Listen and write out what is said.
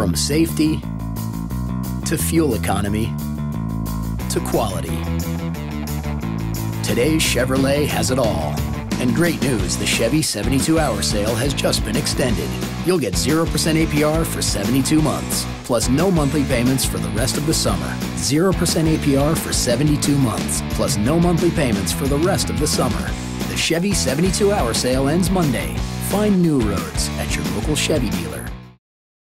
From safety to fuel economy to quality. Today's Chevrolet has it all. And great news, the Chevy 72 hour sale has just been extended. You'll get 0% APR for 72 months, plus no monthly payments for the rest of the summer. 0% APR for 72 months, plus no monthly payments for the rest of the summer. The Chevy 72 hour sale ends Monday. Find new roads at your local Chevy dealer.